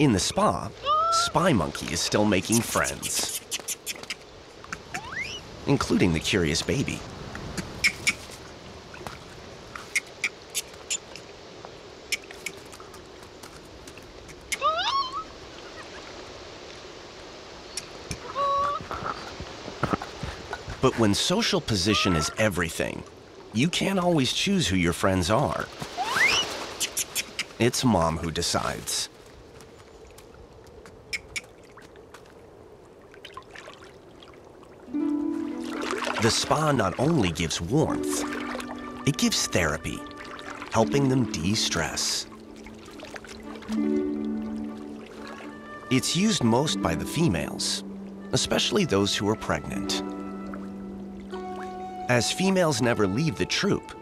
In the spa, Spy Monkey is still making friends, including the curious baby. But when social position is everything, you can't always choose who your friends are. It's mom who decides. The spa not only gives warmth, it gives therapy, helping them de stress. It's used most by the females, especially those who are pregnant. As females never leave the troop,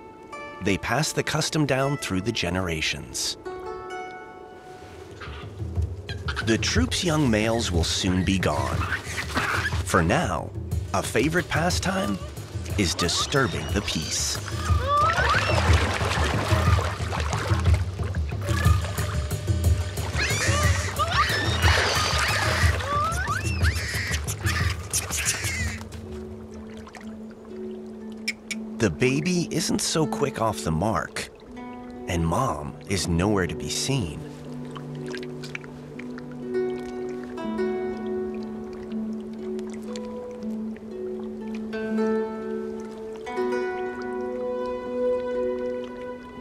they pass the custom down through the generations. The troop's young males will soon be gone. For now, a favorite pastime is disturbing the peace. The baby isn't so quick off the mark, and mom is nowhere to be seen.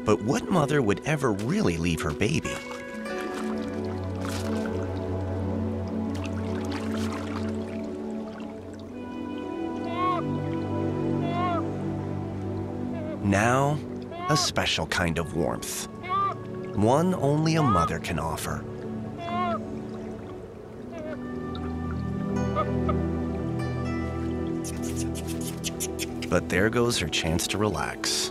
But what mother would ever really leave her baby? Now, a special kind of warmth. One only a mother can offer. But there goes her chance to relax.